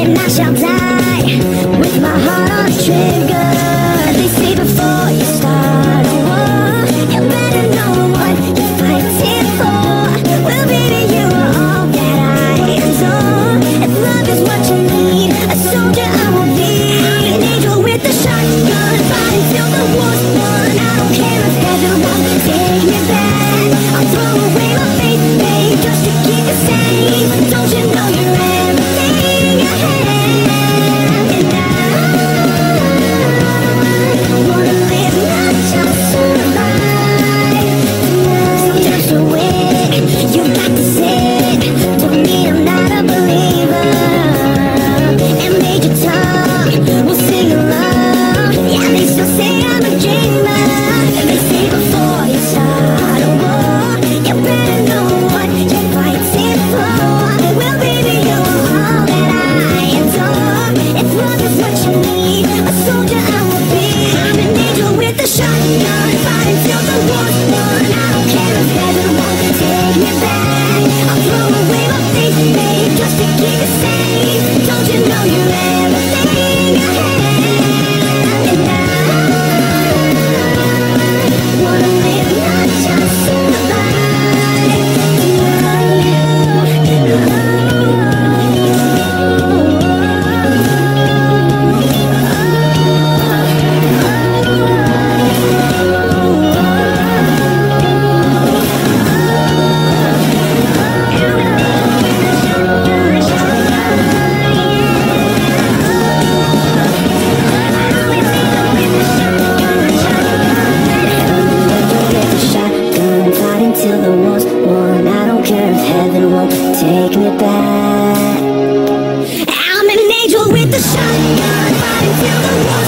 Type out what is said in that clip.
And I shall die with my the shotgun, You're the one, one out. take me back. I'm an angel with a shotgun, fighting till the walls.